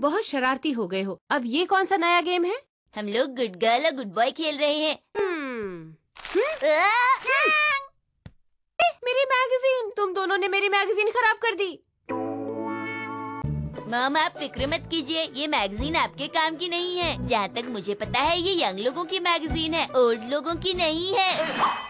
तुम बहुत शरारती हो गए हो। अब ये कौन सा नया गेम है? हम लोग गुड गर्ल और गुड बॉय खेल रहे हैं। हम्म। हम्म। मेरी मैगजीन! तुम दोनों ने मेरी मैगजीन खराब कर दी। मैम आप फ़िक्र मत कीजिए ये मैगजीन आपके काम की नहीं है। जहाँ तक मुझे पता है ये यंग लोगों की मैगजीन है ओल्ड लोगों की नहीं है।